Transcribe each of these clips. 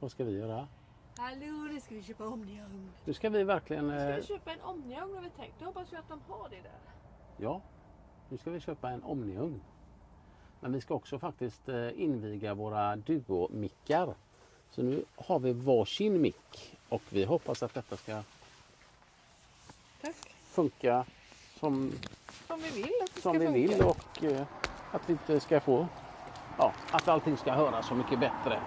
Vad ska vi göra? Hallå, nu ska vi köpa Omniugn. Nu ska vi verkligen... Nu ska Eh, vi köpa en Omniugn har vi tänkt. Jag hoppas ju att de har det där. ja, nu ska vi köpa en Omniugn. Men vi ska också faktiskt eh, inviga våra Duo-mickar. Så nu har vi varsin mick och vi hoppas att detta ska Tack. funka som, Som vi vill att det som vi funka. vill och eh, att vi inte ska få... Ja, att allting ska höras så mycket bättre.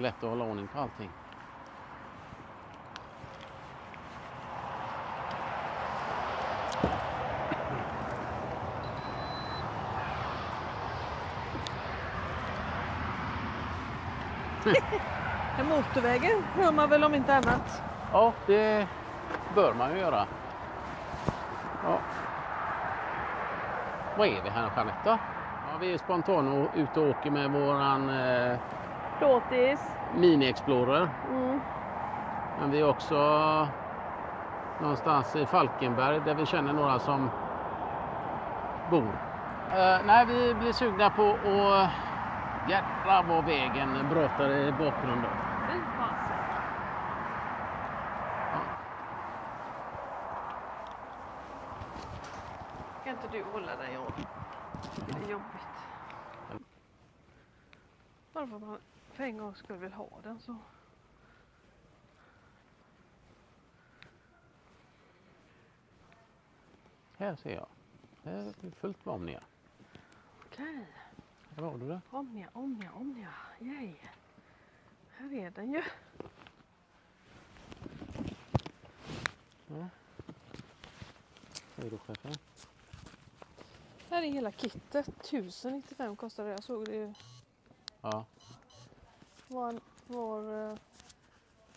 Inte lätt att hålla ordning på allting. Motorvägen hör man väl om inte annat. Ja, det bör man ju göra. Ja. Var är vi här Jeanette? Ja, vi är spontant och ute och åker med våran eh, Plåtis. Mini Explorer. Mm. Men vi är också någonstans i Falkenberg där vi känner några som bor. Eh, nej, vi blir sugna på att... Jädrar vad vägen brötar i bakgrunden. Fy fasen. Kan inte du hålla dig om? Det är jobbigt. Bara för att man för en gång skulle vilja ha den så. Här ser jag. Här är det fullt med Omnia. Okej. Här har du det. Omnia, Omnia, Omnia. Yay. Här är den ju. Hej då chefen. Här är hela kittet. 1095 kostar det. Jag såg det Ja. Var... var eh,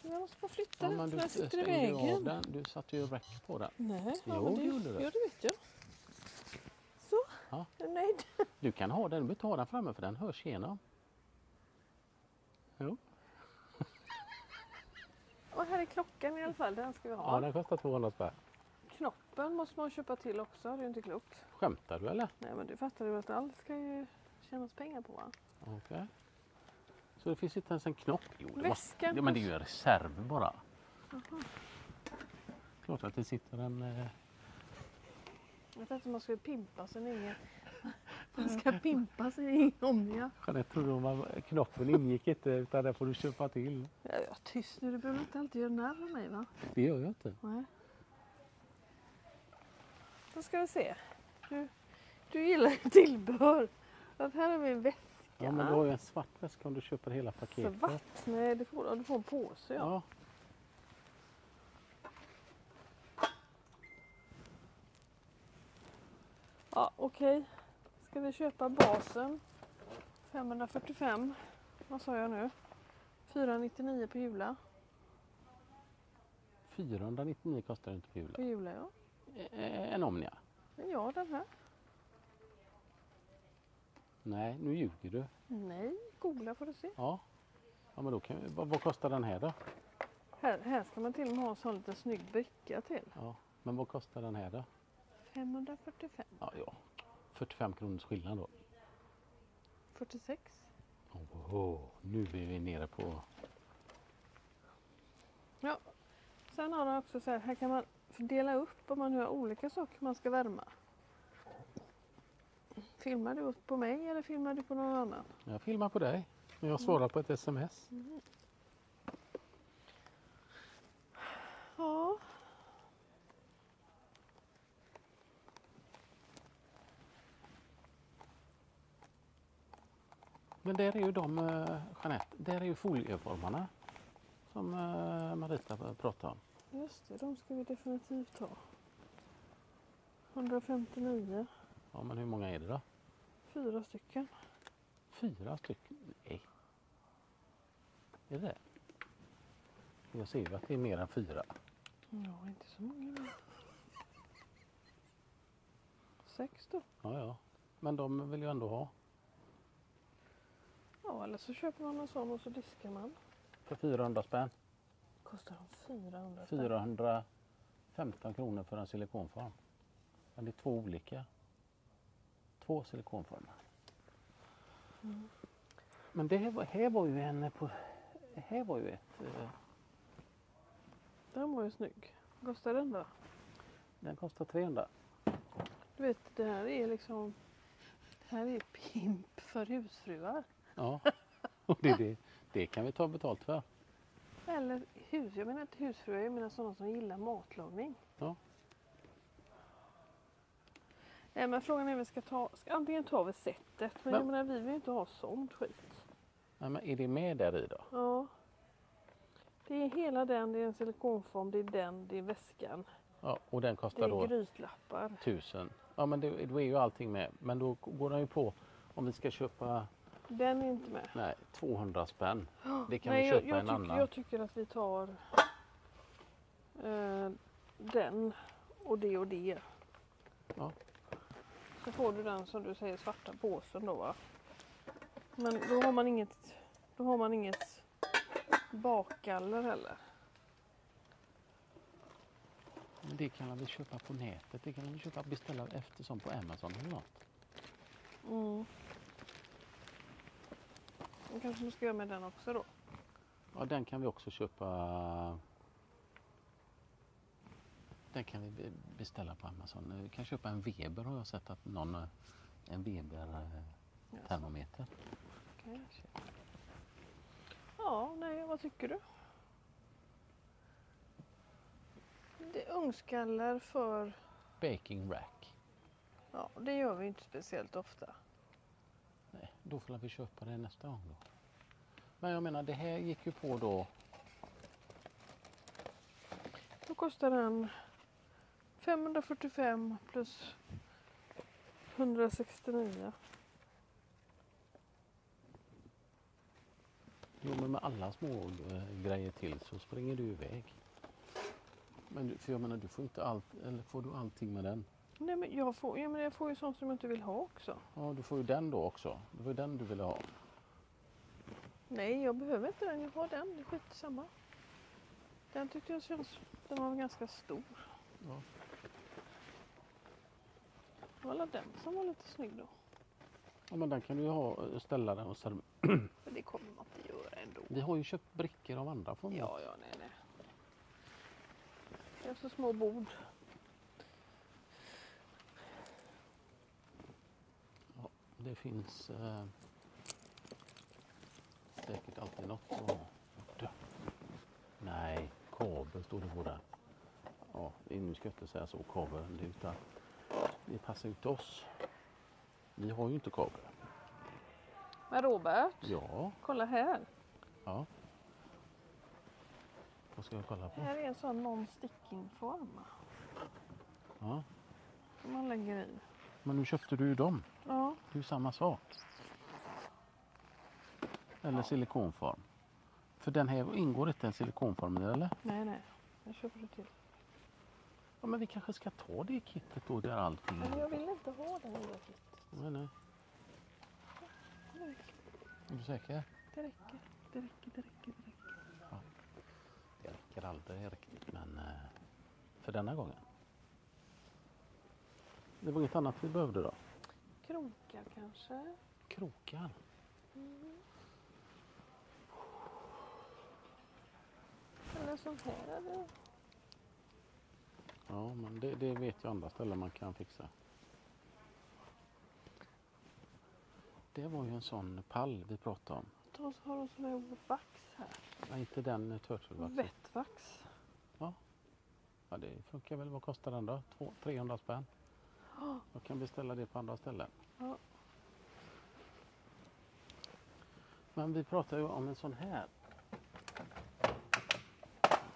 jag måste bara flytta ja den. du Den sitter i av vägen. den. Du satte ju räck på den. Nej, ja, Jo, men det gjorde du. Ja, det vet jag. Så, Ja. jag är nöjd. Du kan ha den. Du behöver ta den framme för den hörs igenom. Jo. Och här är klockan i alla fall. Den ska vi ha. Ja, den kostar 200 spänn. Knoppen måste man köpa till också. Det är ju inte klokt. Skämtar du eller? Nej, men du fattar ju att allt ska ju tjänas pengar på. Va? Okej. Så det finns inte ens en knopp? Jo, det, måste, Väskan ja, men det är ju en reserv bara. Klart att det sitter en... Eh, Jag tänkte man skulle pimpa sin egen... Man ska pimpa sin egen Omnia. Jeanette trodde att knoppen ingick inte utan den får du köpa till. Ja, ja, tyst nu. Du behöver inte alltid göra narr av mig va? Det gör jag inte. Nej. Då ska vi se. Du, du gillar tillbehör. Att här har vi en väska. Ja, men du har ju en svart väska om du köper hela paketet. Svart? Nej, du får, du får en påse. Ja. Ja. Ja, Okej. Ska vi köpa basen? 545. Vad sa jag nu? 499 på Jula. 499 kostar det inte på På Jula. Jula ja. Eh, En Omnia. Men ja, den här. Nej, nu ljuger du. Nej, googla får du se. Ja. Ja, men då kan vi, vad, vad kostar den här då? Här, här ska man till och med ha en sån liten snygg bricka till. Ja. Men vad kostar den här då? 545. Ja, ja. 45 kronors skillnad då. 46. Åh, nu är vi nere på... Ja. Sen har de också så här, här kan man dela upp om man har olika saker man ska värma. Filmar du på mig eller filmar du på någon annan? Jag filmar på dig. Men jag svarar på ett sms. Ja. Men där är ju de, eh, Jeanette, där är ju folieformarna. Som eh, Marita pratade om. Just det, de ska vi definitivt ha. 159. Ja, men hur många är det då? Fyra stycken. Fyra stycken? Nej. Är det Jag ser ju att det är mer än fyra. Ja, inte så många mer. Sex då. Ja, ja. Men de vill ju ändå ha. Ja, eller så köper man en sån och så diskar man. För 400 spänn. Kostar de 400 spänn? 415 kronor för en silikonform. Men det är två olika. Två silikonformer. Mm. Men det här var, här var ju en på... Här var ju ett... eh, Den var ju snygg. Vad kostar den då? Den kostar 300. Du vet, det här är liksom... Det här är pimp för husfruar. Ja. Och det, det, det kan vi ta betalt för. Eller hus, jag menar inte husfruar, jag menar sådana som gillar matlagning. Ja. Nej men frågan är om vi ska ta, ska, antingen tar vi sättet, men Men- jag menar vi vill ju inte ha sånt skit. Nej, men är det med där i då? Ja. Det är hela den, det är en silikonform, det är den, det är väskan, Ja, och den det kostar är då grytlappar. 1000. Ja men det, då är ju allting med. Men då går den ju på om vi ska köpa Den är inte med. nej, 200 spänn. Det kan Nej, vi jag, köpa jag, en tycker, annan. jag tycker att vi tar eh, den och det och det. Ja. Så får du den som du säger svarta påsen då va. Men då har man inget, då har man inget bakgaller heller. Men det kan vi köpa på nätet. Det kan vi köpa beställa efter som på Amazon eller något. Mm. Det kanske man ska göra med den också då. Ja, den kan vi också köpa. Den kan vi be- beställa på Amazon. Vi kan köpa en Weber har jag sett att någon eh, en Weber eh, termometer. okej. Ja, nej, vad tycker du? Det är ungskaller för, Baking rack. ja det gör vi inte speciellt ofta. Nej, då får vi köpa det nästa gång då. Men jag menar det här gick ju på då. Då kostar den 545 plus 169. Jo men med alla små eh, grejer till så springer du iväg. Men du- för jag menar du får inte allt, eller får du allting med den? Nej men jag får, ja, men jag får ju sånt som jag inte vill ha också. Ja du får ju den då också. Det var ju den du ville ha. Nej jag behöver inte den, jag har den, det är skit samma. Den tyckte jag känns, den var ganska stor. Ja. Det var den som var lite snygg då. Ja men den kan du ha, eh, ställa den och serv- Men det kommer man inte göra ändå. Vi har ju köpt brickor av andra former. Ja, ja, nej, nej. Jag har så små bord. Det finns eh, säkert alltid något. Dö. Nej, kabel står det på där. Ja, nu ska jag inte säga så, kabel. Utan det passar ju inte oss. Vi har ju inte kabel. Men Robert, Ja, kolla här. ja. Vad ska jag kolla på? Här är en sån non-sticking form Ja. som man lägger i. Men nu köpte du ju dem. Ja, Det är ju samma sak. Eller silikonform. För den här ingår inte en silikonform i eller? nej, nej. Jag köper det till. Ja, men vi kanske ska ta det kittet då där allting Men jag vill inte ha det lilla kittet. Nej, nej. Det räcker, Är du säker? det räcker, det räcker, det räcker. Det räcker. Det räcker aldrig riktigt, men eh, för denna gången. Det var inget annat vi behövde då? Krokar kanske. Krokar. Mm. Eller sånt här. Eller? Ja, men det, det vet jag andra ställen man kan fixa. Det var ju en sån pall vi pratade om. De har de som är vax här. Nej, inte den turtlevaxen. Vettvax. Ja, det funkar väl. Vad kostar den då? Två, 300 spänn. Ja. Jag kan beställa det på andra ställen. Ja. Men vi pratar ju om en sån här.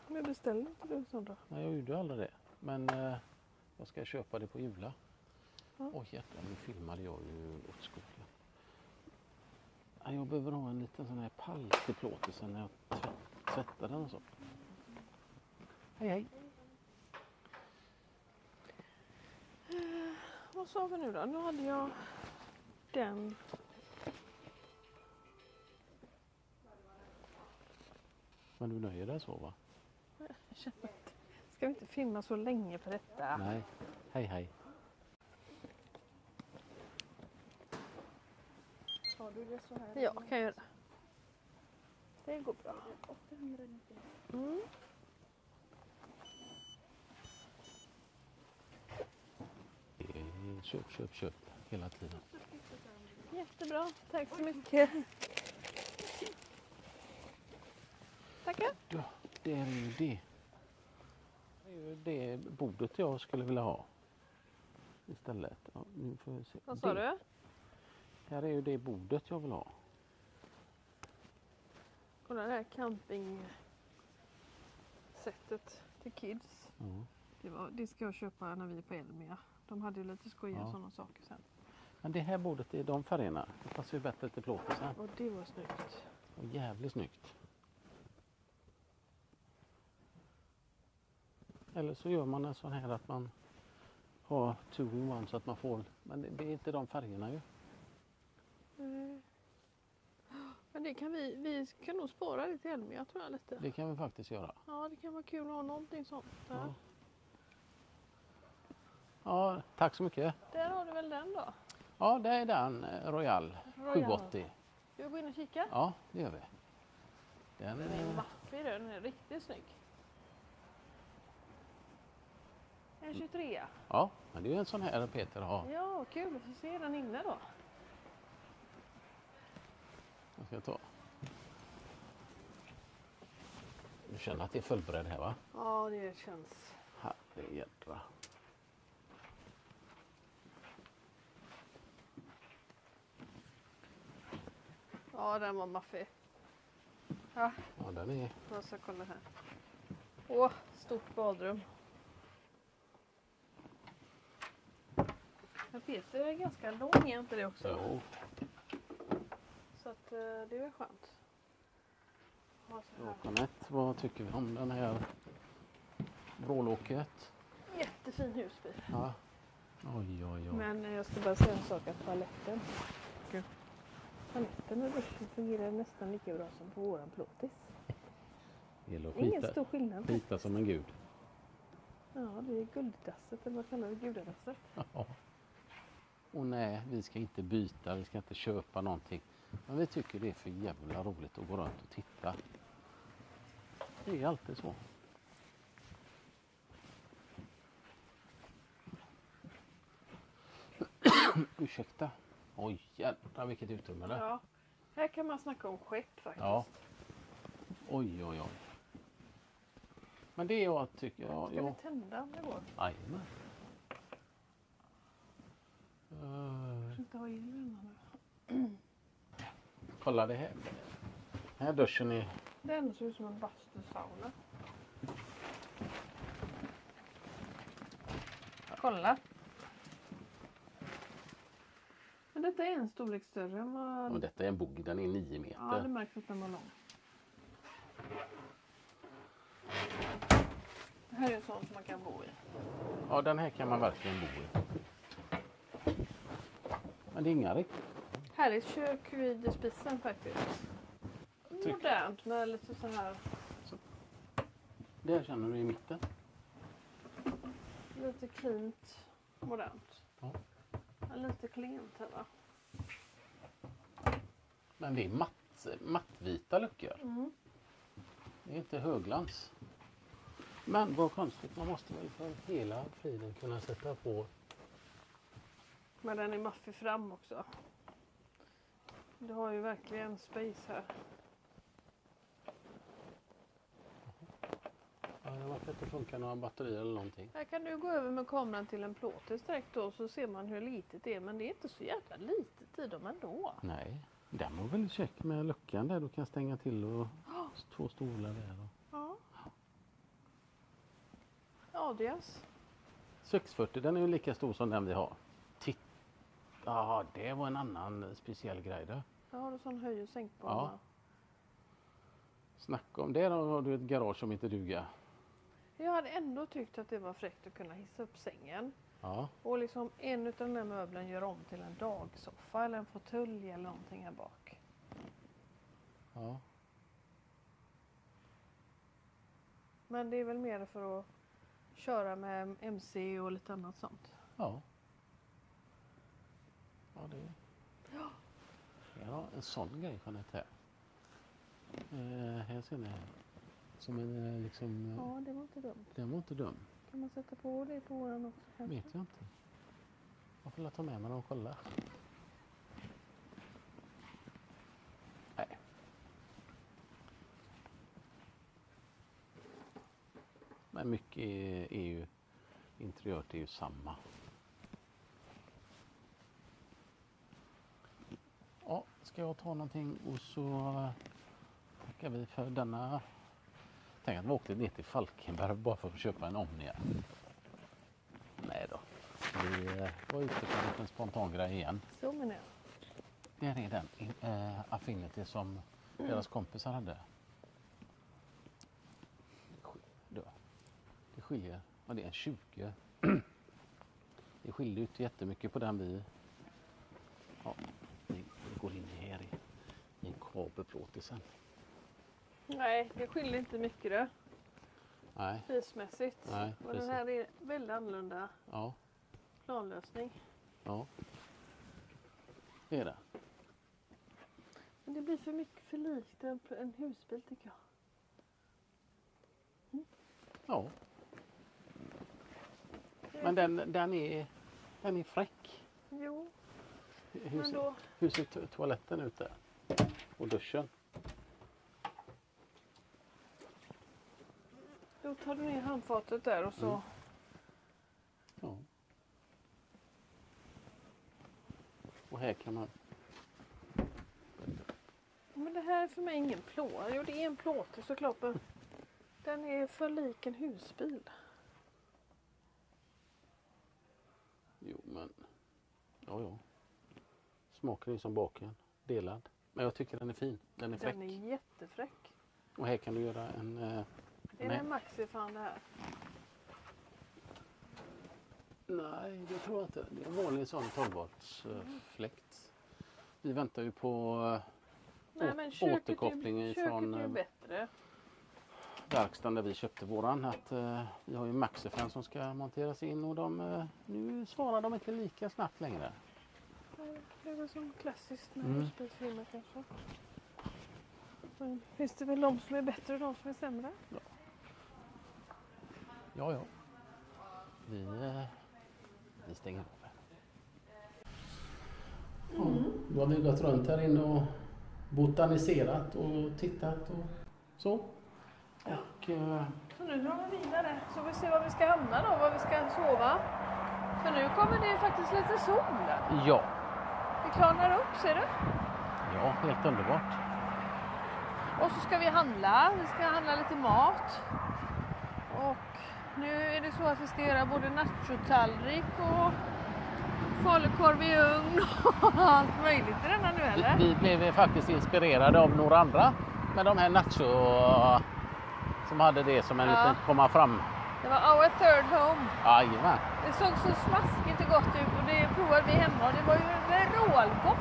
Men beställer inte du sånt då? Nej, jag gjorde aldrig det. Men eh, jag ska köpa det på Jula. Ja. Oj jävlar, nu filmade jag ju åt skogen. Ja, Jag behöver ha en liten sån här pall till plåtisen när jag tvätt, tvättar den och så. Hej hej! Vad sa vi nu då? Nu hade jag den. Men du nöjer dig så va? Jag känner att- Ska vi inte filma så länge på detta? Nej. Hej hej! Har du det så här? Ja, kan jag göra. Det går bra. 890. Mm. Eh, Köp, köp, köp hela tiden. Jättebra. Tack så mycket. Tackar. Ja, det är ju det. Det är ju det bordet jag skulle vilja ha. Istället. Ja, nu får vi se. Vad sa det, du? Här är ju det bordet jag vill ha. Kolla det här campingsättet till kids. Ja. Det, var, det ska jag köpa när vi är på Elmia. De hade ju lite skojiga Ja. sådana saker sen. Men det här bordet i de färgerna det passar ju bättre till plåtisen. Och det var snyggt. Och jävligt snyggt. Eller så gör man en sån här att man har two in one så att man får, men det, det är inte de färgerna ju. Mm. Men det kan vi, vi kan nog spara det till Elmia tror jag lite. Det kan vi faktiskt göra. Ja det kan vara kul att ha någonting sånt där. Ja. Ja, tack så mycket. Där har du väl den då? Ja, det är den eh, Royal Royal. 780. Ska vi gå in och kika? Ja, det gör vi. Den Den är maffig den är riktigt snygg. En 23 ja, men det är ju en sån här Peter har. Ja, kul att få se den inne då. Jag ska ta. Du känner att det är fullbredd här va? Ja, det känns. Herrejädra. Ja, den var maffig. Ja, Ja, den är... jag ska kolla här. Åh, stort badrum. Men Peter är ganska lång, är inte det också? Jo, Så att eh, det är väl skönt. Här. Jeanette, vad tycker vi om den här brålåket? Jättefin husbil. Ja. Oj, oj, oj. Men eh, jag ska bara säga en sak att toaletten. Gud. Toaletten och duschen fungerar nästan lika bra som på våran plåtis. Det gäller att Det är ingen skita, stor skillnad. skita som en gud. Ja, det är gulddasset eller vad kallar du gudadasset? Ja. Och nej, vi ska inte byta, vi ska inte köpa någonting. Men vi tycker det är för jävla roligt att gå runt och titta. Det är alltid så. Ursäkta. Oj jävlar vilket utrymme det. Ja. Här kan man snacka om skepp faktiskt. Ja. Oj oj oj. Men det jag tycker, ja, Ska vi ja. tända om det går? Jajamän. Inte ha el kolla det här. Här duschen är Den ser ut som en bastusauna. Kolla. Men detta är en storlek större än vad... Och detta är en bogg, den är 9 meter. Ja, det märks att den var lång. Det här är en sån som man kan bo i. Ja, den här kan man verkligen bo i. Men det är inga riktigt. Härligt kök vid spisen faktiskt. Modernt med lite så här Där känner du i mitten. lite cleant modernt. Ja. Lite klent här va? Men det är matt, mattvita luckor. Mm. Det är inte högglans. Men vad konstigt, man måste väl för hela friden kunna sätta på. Men den är maffig fram också. Du har ju verkligen space här. Ja, det varför inte funkar några batterier eller någonting. Här kan du gå över med kameran till en plåtis direkt då så ser man hur litet det är. Men det är inte så jävla litet i dem ändå. Nej, den var väl check med luckan där du kan stänga till och två stolar där. Och... Ja. Adias. 640 den är ju lika stor som den vi har. Titta, ja, det var en annan speciell grej där. Där har du sån höj och sänkbar. Ja. Snacka om det, då har du ett garage som inte duger. Jag hade ändå tyckt att det var fräckt att kunna hissa upp sängen. Ja, Och liksom en utav de här möblerna gör om till en dagsoffa eller en fåtölj eller någonting här bak. ja. Men det är väl mer för att köra med MC och lite annat sånt. Ja. Ja, det... Ja, en sån grej Jeanette här. Eh, här ser ni. här. Som en eh, liksom... eh, Ja, det var inte dumt. Den var inte dum. Kan man sätta på det på våran också kanske? Vet jag inte. Jag får ta med mig den och kolla. Nej. Men mycket är, är ju interiört är ju samma. Ja, ska jag ta någonting och så tackar vi för denna. Tänk att vi åkte ner till Falkenberg bara för att köpa en Omnia. Nej då. Vi eh, var ute på en liten spontan grej igen. Så menar jag. Där är den eh, Affinity som deras kompisar hade. Det skiljer, vad det är, 20. Det skiljer ut jättemycket på den vi... Ja, vi, går in i en kabelplåt sen. Nej, det skiljer inte mycket det. Nej, Prismässigt. Nej, och precis. den här är väldigt annorlunda ja, planlösning. ja. Det är det. Men det blir för mycket för likt en, en husbil tycker jag. Ja. Men den, den, är, den är fräck. Jo, Hur, men ser- då... hur ser to- toaletten ut där? Och duschen? Då tar du ner handfatet där och så... Mm. Ja. Och här kan man... Men det här är för mig ingen plåt. Jo, det är en plåt såklart. Men den är för lik en husbil. Jo men... Ja ja. Smaken är som baken. Delad. Men jag tycker den är fin. Den är fräck. Den är jättefräck. Och här kan du göra en... Eh, Är det en Maxi-fan det här? nej, det tror jag inte. Det är en vanlig sån 12 volts eh, fläkt. Vi väntar ju på eh, Nej, men är, återkoppling köket ifrån, är eh, bättre. verkstaden där vi köpte våran. Att, eh, vi har ju Maxifan som ska monteras in och de, eh, nu svarar de inte lika snabbt längre. Det är väl som klassiskt med Mm. husbilsfilmer kanske. Men finns det väl de som är bättre och de som är sämre? Ja, ja. Vi, eh, vi stänger av här. Ja, då har vi gått runt här inne och botaniserat och tittat och så. Och eh, Så nu drar vi vidare. Så vi ser var vi ska hamna då, var vi ska sova. För nu kommer det faktiskt lite sol. ja, klarnar upp, ser du? ja, helt underbart. Och så ska vi handla. Vi ska handla lite mat. Och nu är det så att vi ska göra både nachotallrik och falukorv i ugn och allt möjligt i denna nu eller? Vi, vi blev faktiskt inspirerade av några andra med de här nacho som hade det som en Ja. liten komma fram. Det var our third home. Jajamän. Det såg så smaskigt och gott ut och det provade vi hemma och det var ju vrålgott.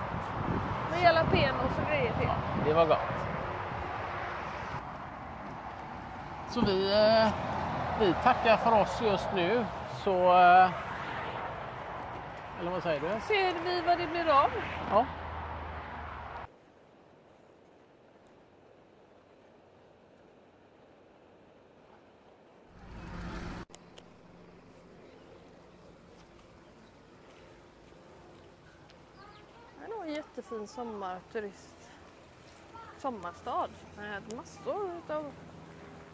Med jalapenos och grejer till. Det var gott. Så vi, eh, vi tackar för oss just nu. Så... Eh, eller vad säger du? Ser vi vad det blir av. Ja. Jättefin sommarturist. Sommarstad med massor av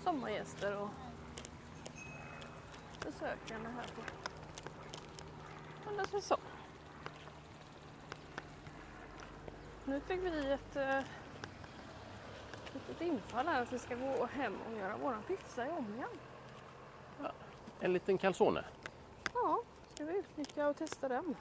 sommargäster och besökande här på under säsong. Nu fick vi ett eh, litet infall här att vi ska gå hem och göra våran pizza i Omjan. En liten calzone. Ja, ska vi utnyttja och testa den.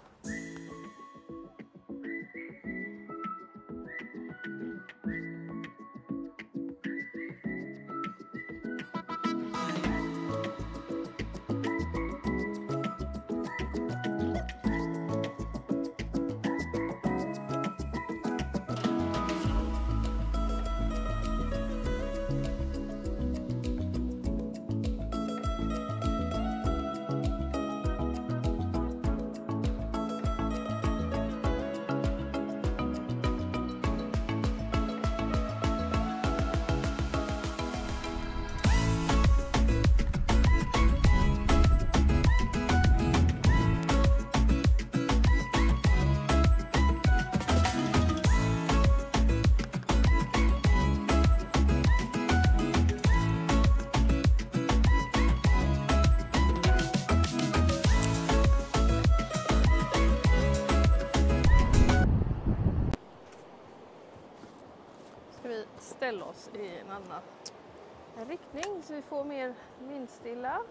Riktning så vi får mer vindstilla.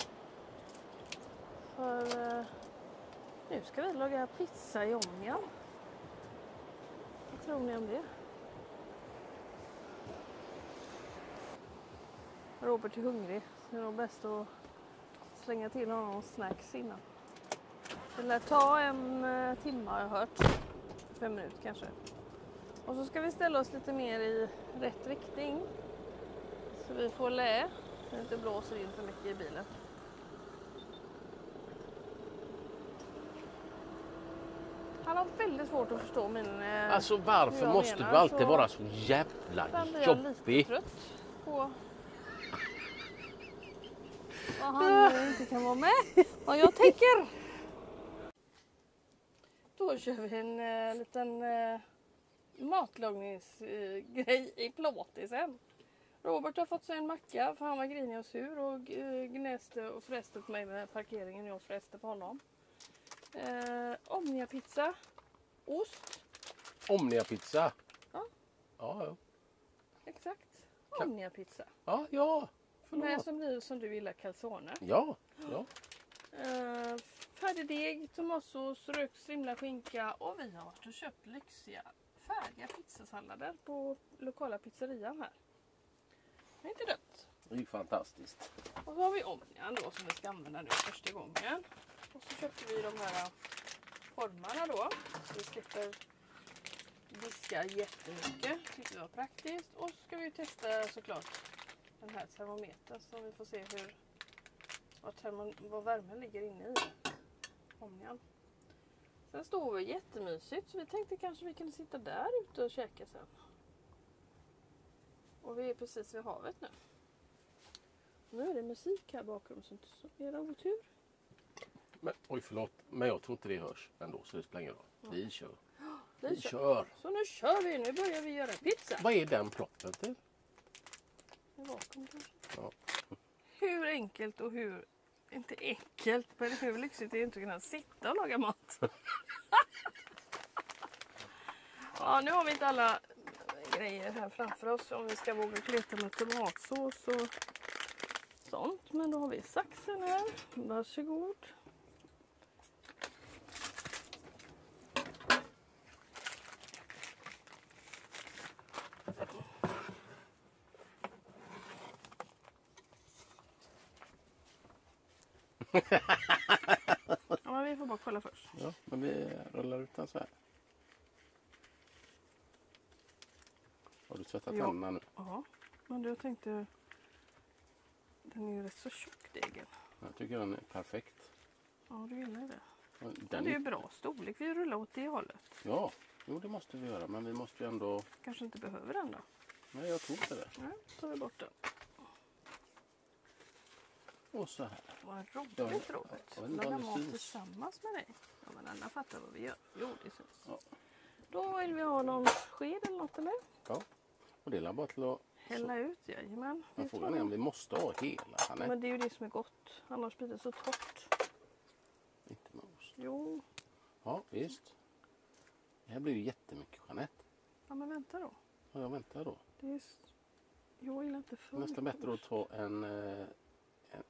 För eh, nu ska vi laga pizza i ångan. Vad tror ni om det? Robert är hungrig. så Det är nog bäst att slänga till honom snacks innan. Det lär ta en eh, timme har jag hört. Fem minuter kanske. Och så ska vi ställa oss lite mer i rätt riktning. Så vi får lä. Så det inte blåser in för mycket i bilen. Han har väldigt svårt att förstå min... eh, Alltså varför måste menar, du alltid så- vara så jävla jag lite jobbig? trött på vad han nu inte kan vara med. Vad jag tänker. Då kör vi en eh, liten eh, matlagningsgrej i plåtisen. Robert har fått sig en macka för han var grinig och sur och eh, gnäste och fräste på mig med parkeringen. Jag fräste på honom. Eh, Omnia-pizza. Ost. Omnia-pizza. Ja. Ja, ja. Exakt. Omnia-pizza. Ja, ja. Med Förlåt. som blir som du gillar calzone. Ja, ja. Uh, färdig deg, tomatsås, rökt strimlad skinka och vi har varit och köpt lyxiga färdiga pizzasallader på lokala pizzerian här. Det är inte dumt. Det är ju fantastiskt. Och så har vi omnian då som vi ska använda nu första gången. Och så köpte vi de här formarna då. Så vi slipper diska jättemycket. Tyckte det var praktiskt. Och så ska vi testa såklart den här termometern så vi får se hur vad, vad värmen ligger inne i omnian. Sen står vi jättemysigt så vi tänkte kanske vi kunde sitta där ute och käka sen. Och vi är precis vid havet nu. Nu är det musik här bakom så inte så era otur. Men, oj, förlåt. Men jag tror inte det hörs ändå så det spelar ingen roll. Vi kör. Vi Vi kör. kör. Så nu kör vi, nu börjar vi göra pizza. Vad är den ploppen till? Här bakom kanske. Ja. Hur enkelt och hur, inte enkelt, men hur lyxigt är det inte att kunna sitta och laga mat? ja, nu har vi inte alla grejer här framför oss om vi ska våga kleta med tomatsås och sånt. Men då har vi saxen här. Varsågod. Ja, men vi får bara kolla först. Ja, men vi rullar ut den så här. Tvättat Ja. händerna nu? Ja, men du tänkte... Den är ju rätt så tjock degen. Jag tycker den är perfekt. Ja, du gillar det. Den Men det är ju bra storlek. Vi rullar åt det hållet. Ja, jo det måste vi göra. Men vi måste ju ändå... Kanske inte behöver den då. Nej, jag tror inte det. Nej, tar vi bort den. Och så här. Vad roligt Ja, Robert. jag inte Laga mat tillsammans med dig. Ja, men alla fattar vad vi gör. Jo, det syns. Ja. Då vill vi ha någon sked eller något eller? Ja. Och det är bara till att... Hälla ut, jajamän. Men frågan är om vi måste ha hela. Han är Men det är ju det som är gott. Annars blir det så torrt. inte med ost. Jo, Ja, visst. Det här blir ju jättemycket Jeanette. ja men vänta då. Ja, jag väntar då. Det är... Jag gillar inte för Nästan bättre att ta en, eh, en,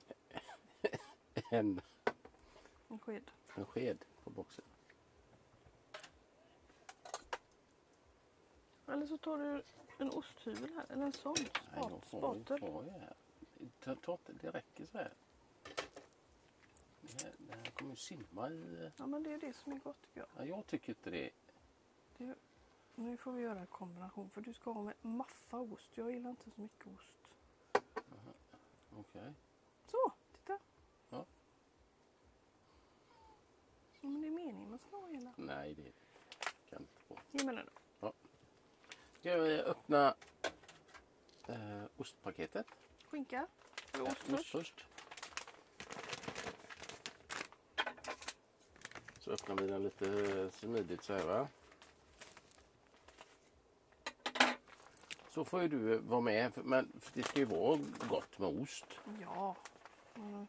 en, En sked. en sked på boxen. Eller så tar du en osthyvel här. Eller en sån. Nej, Spat, spatel. jag ju här. Ta, ta, inte- det räcker så här. Det här, det här kommer ju simma i... Ja men det är det som är gott tycker jag. Ja, jag tycker inte det. Det, nu får vi göra en kombination för du ska ha med maffa ost. Jag gillar inte så mycket ost. Okej. Så, titta. Ja. Ja, men det är meningen man ska ha hela. Nej, det kan inte vara. Ge mig den då. Ska vi öppna eh, ostpaketet? Skinka. Eller Ja, ost ost först. Så öppnar vi den lite smidigt så här va. Så får ju du eh, vara med, men det ska ju vara gott med ost. Ja. Mm.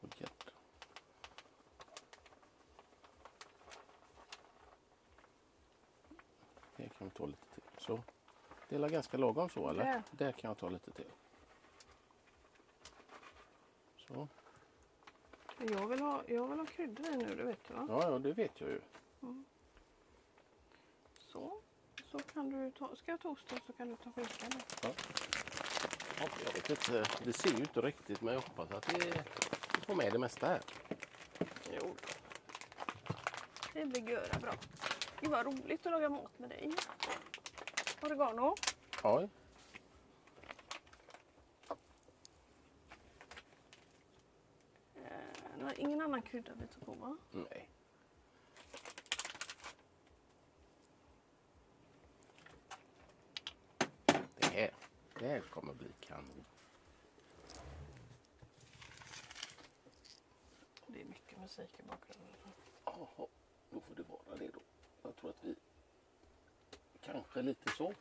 Och jätte- ta lite till. Så. Dela ganska lagom så eller? Där. Där kan jag ta lite till. Så. Jag vill ha, jag vill ha kryddor i nu, det vet du va? Ja, ja, det vet jag ju. Så. Så kan du ta, ska jag ta osten så kan du ta skinkan. Ja, jag vet inte, det ser ju inte riktigt men jag hoppas att vi, vi får med det mesta här. Jo. Det blir göra bra. Gud vad roligt att laga mat med dig. Oregano. Ja, Eh, det var ingen annan krydda vi tar på va? nej. Det här, det här kommer bli kanon. Det är mycket musik i bakgrunden. Jaha, då får det vara det då. Jag tror att vi kanske lite så.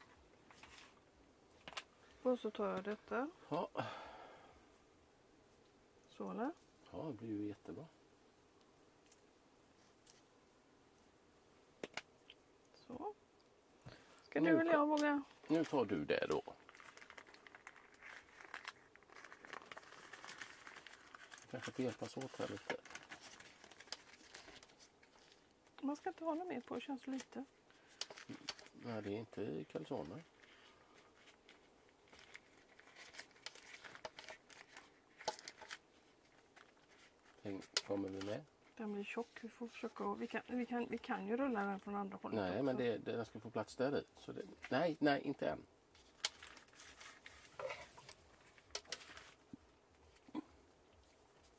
Och så tar jag detta. Ja, Så eller? ja det blir ju jättebra. Så. Ska Nu du eller jag våga? Nu tar du det då. Kanske får hjälpas åt här lite. Man ska inte något mer på, det känns lite. Nej, det är inte calzone. Tänk, kommer vi med? Den blir tjock. Vi får försöka. Vi kan, vi kan, vi kan ju rulla den från andra hållet Nej, också. men det, den ska få plats där i. Så det, nej, nej, inte än.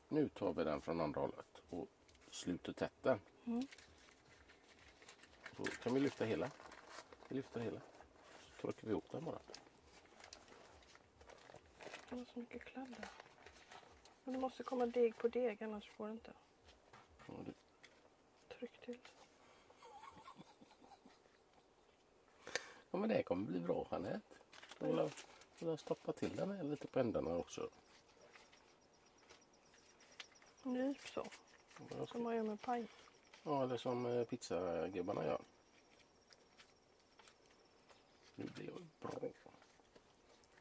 Nu tar vi den från andra hållet och sluter tätt den. Mm. Så kan vi lyfta hela. Vi lyfter hela. Så trycker vi ihop den bara. Det var så mycket kladd där. Men det måste komma deg på deg annars går det inte. Ja, det, Tryck till. ja, men det kommer bli bra Jeanette. Jag vill, stoppa till den här lite på ändarna också. Nyp så. Ska- Som man gör med paj. Ja, eller som eh, pizzagubbarna gör. Nu blir jag bra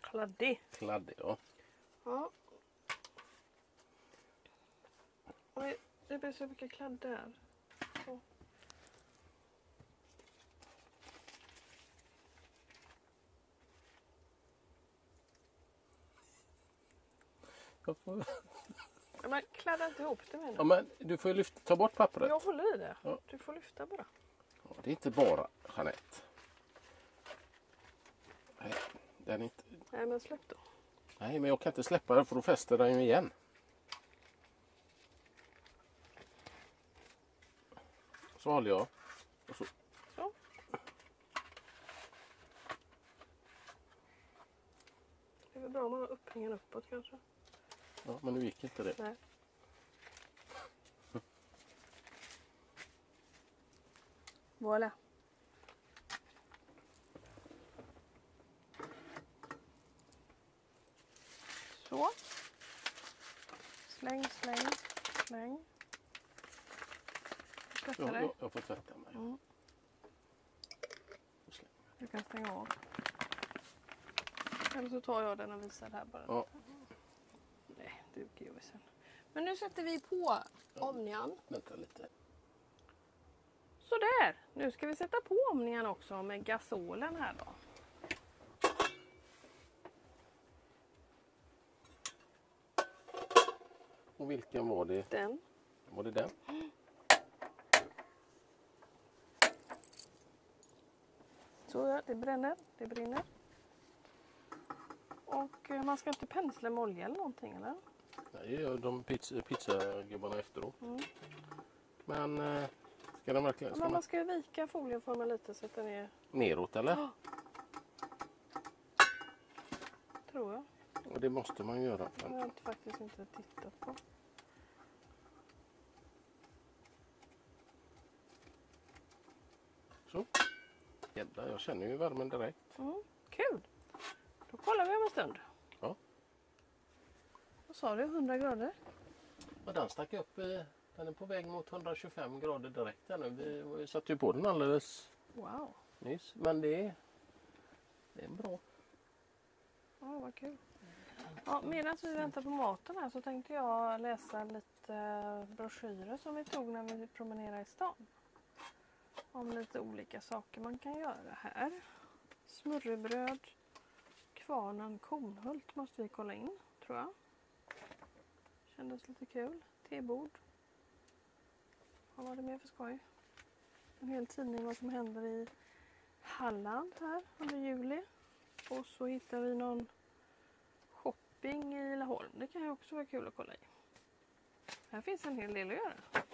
Kladdig. kladdig. Ja. Ja. Oj, det blir så mycket kladd där. Så. Jag får, Ja, Men kladda inte ihop det menar ja, men du får lyfta, ta bort pappret. Jag håller i det. Ja. Du får lyfta bara. Ja, det är inte bara Jeanette. Nej, den är inte, Nej men släpp då. nej, men jag kan inte släppa den för då fäster den ju igen. Så håller jag. Och så, Så. Det är väl bra om man har upphängen uppåt kanske. ja, men nu gick inte det. Nej. Voilà. Så. Släng, släng, släng. Tvätta Ja, dig. jag, jag får tvätta mig. Mm. Du kan stänga av. Eller så tar jag den och visar här bara. Ja, Nej, det gör vi sen. Men nu sätter vi på omnian. vänta lite. Sådär! Nu ska vi sätta på omnian också med gasolen här då. Och vilken var det? Den. Var det den? Så ja, det bränner. Det brinner. Och eh, man ska inte pensla med olja eller någonting eller? Nej, de pizza, pizzagubbarna efteråt. Mm. Men eh, ska den verkligen... Ska Men man ska ju vika folieformen lite så att den är, neråt eller? Ja. tror jag. Och det måste man göra. Det har jag inte, faktiskt inte tittat på. Så. Jädrar, jag känner ju värmen direkt. Mm, kul! Då kollar vi om en stund. Ja. Vad sa du? 100 grader? Och den stack upp. eh, Den är på väg mot 125 grader direkt här nu. Vi, vi satte ju på den alldeles Wow! nyss. Men det är, det är bra. Ja, vad kul. Ja, Medan vi väntar på maten här så tänkte jag läsa lite broschyrer som vi tog när vi promenerade i stan. Om lite olika saker man kan göra här. Smörrebröd, Kvarnen Kornhult måste vi kolla in, tror jag. Kändes lite kul. Tebord. Vad var det mer för skoj? En hel tidning vad som händer i Halland här under juli. Och så hittar vi någon shopping i Laholm. Det kan ju också vara kul att kolla i. Här finns en hel del att göra.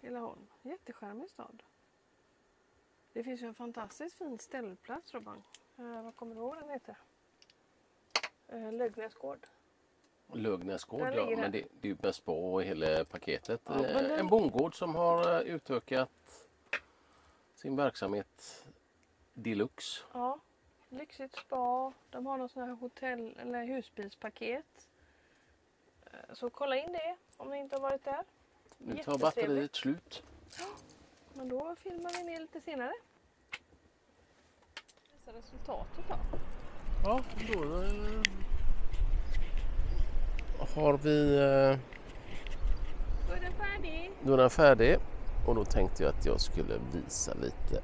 I Laholm. Jättecharmig stad. Det finns ju en fantastiskt fin ställplats Robban. Eh, vad kommer du ihåg den heter? Eh. Lögnäsgård, Den ja. Men det, det är ju med spa och hela paketet. Ja, Eh, den- En bondgård som har eh, utökat sin verksamhet deluxe. Ja, lyxigt spa. De har någon sån här hotell eller husbilspaket. Eh, Så kolla in det om ni inte har varit där. Nu tar batteriet slut. Men då filmar vi ner lite senare. Visa resultatet då. Ja, då eh, har vi... Eh, Då är den färdig. då är den färdig. Och då tänkte jag att jag skulle visa lite.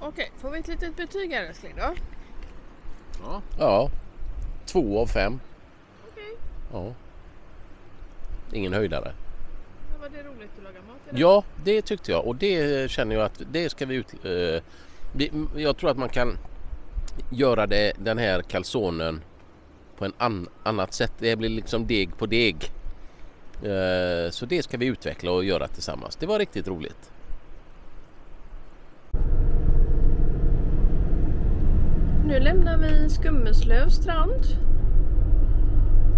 Okej, får vi ett litet betyg här älskling då? Ja. Ja, två av fem. Okej. Ja. Ingen höjdare. Men var det roligt att laga mat idag? Ja, det tyckte jag och det känner jag att det ska vi ut... Eh, vi, jag tror att man kan göra det, den här calzonen på en an, annat sätt. Det blir liksom deg på deg. Eh, så det ska vi utveckla och göra tillsammans. Det var riktigt roligt. Nu lämnar vi Skummeslöv strand.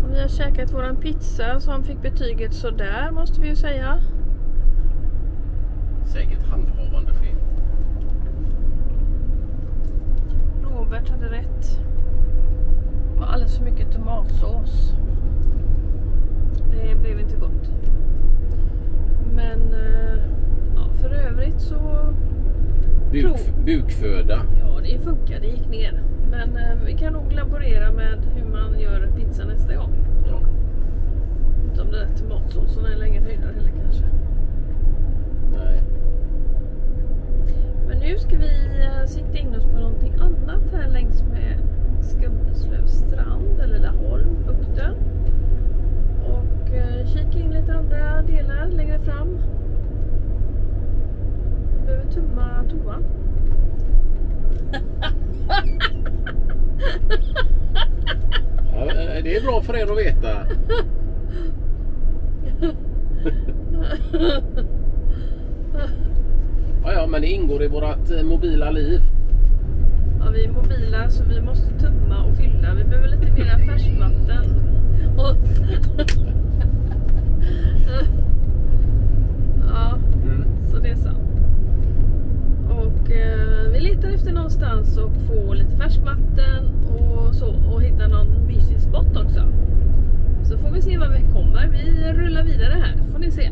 Och vi har käkat våran pizza som fick betyget sådär måste vi ju säga. Säkert handhavande fel. Robert hade rätt. Det var alldeles för mycket tomatsås. Det blev inte gott. Men eh, ja, för övrigt så Buk, bukföda. ja, det funkar. Det gick ner. Men eh, vi kan nog laborera med hur man gör pizza nästa gång. Ja. Inte om den där tomatsåsen är längre höjdare heller kanske. Nej. Men nu ska vi eh, sikta in oss på någonting annat här längs med Skummeslövs strand eller Laholmbukten. Och eh, kika in lite andra delar längre fram. Vi behöver tumma toan. Ja, eh, det är bra för er att veta. Ja, ja, men det ingår i vårt eh, mobila liv. Ja, vi är mobila så vi måste tumma och fylla. Vi behöver lite mer färskvatten. Och... ja, så det är sant. Och eh, vi letar efter någonstans och få lite färskvatten och så och hitta någon mysig spot också. Så får vi se var vi kommer. Vi rullar vidare här får ni se.